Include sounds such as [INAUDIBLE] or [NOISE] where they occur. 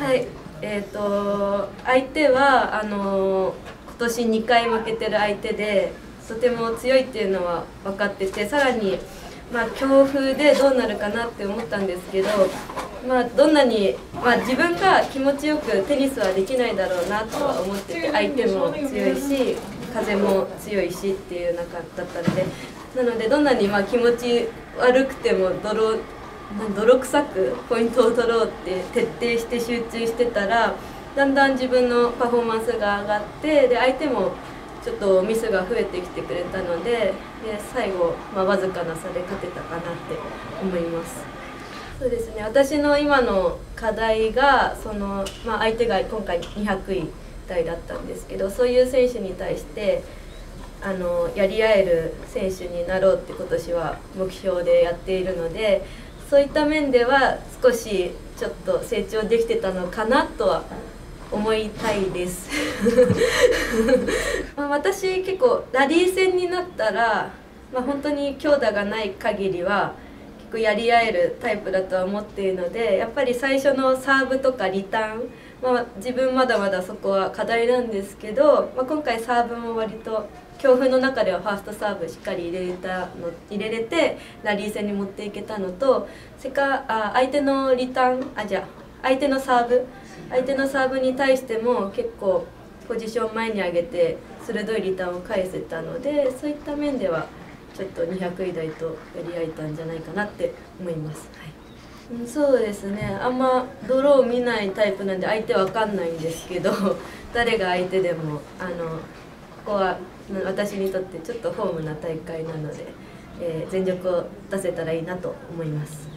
はいえーと、相手はあの今年2回負けてる相手でとても強いっていうのは分かっててさらに、まあ、強風でどうなるかなって思ったんですけど、まあ、どんなに、まあ、自分が気持ちよくテニスはできないだろうなとは思ってて相手も強いし風も強いしっていう中だったのでなのでどんなにま気持ち悪くても泥泥臭くポイントを取ろうって徹底して集中してたらだんだん自分のパフォーマンスが上がってで相手もちょっとミスが増えてきてくれたのでで最後、まあ、わずかな差で勝てたかなって思います。そうですね私の今の課題がその、まあ、相手が今回200位台だったんですけどそういう選手に対してあのやり合える選手になろうって今年は目標でやっているのでそういった面では少しちょっと成長できてたのかなとは思いたいです。[LAUGHS] ま私結構ラリー戦になったら、まあ、本当に強打がない限りは結構やり合えるタイプだとは思っているのでやっぱり最初のサーブとかリターンまあ、自分まだまだそこは課題なんですけど、まあ、今回サーブも割と強風の中ではファーストサーブしっかり入れれたの入れれてラリー戦に持っていけたのとせかあ相手のリターンあじゃ相手のサーブ相手のサーブに対しても結構ポジション前に上げて鋭いリターンを返せたのでそういった面ではちょっと200位台とやり合えたんじゃないかなって思います。はいそうですねあんま泥を見ないタイプなんで相手わかんないんですけど [LAUGHS] 誰が相手でもあのここは私にとってちょっとホームな大会なので、えー、全力を出せたらいいなと思います。